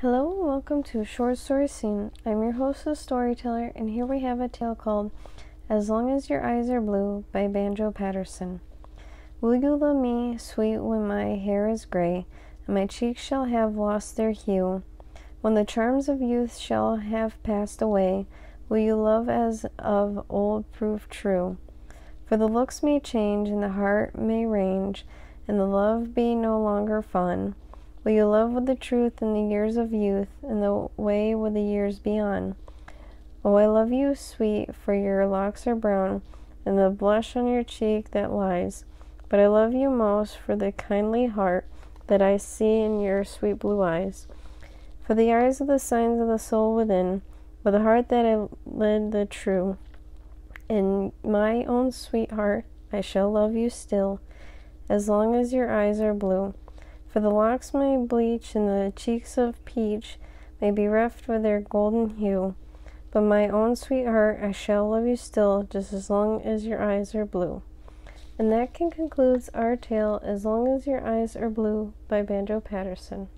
Hello and welcome to Short Story Scene. I'm your host, the storyteller, and here we have a tale called As Long as Your Eyes Are Blue by Banjo Paterson. Will you love me, sweet, when my hair is gray, and my cheeks shall have lost their hue? When the charms of youth shall have passed away, will you love as of old prove true? For the looks may change, and the heart may range, and the love be no longer fun. Will you love with the truth in the years of youth, and the way with the years beyond? Oh, I love you, sweet, for your locks are brown, and the blush on your cheek that lies. But I love you most for the kindly heart that I see in your sweet blue eyes. For the eyes are the signs of the soul within, with the heart that I led the true. In my own sweetheart, I shall love you still, as long as your eyes are blue. For the locks may bleach and the cheeks of peach may be reft with their golden hue. But my own sweetheart, I shall love you still, just as long as your eyes are blue. And that can concludes our tale, As Long as Your Eyes Are Blue by Banjo Paterson.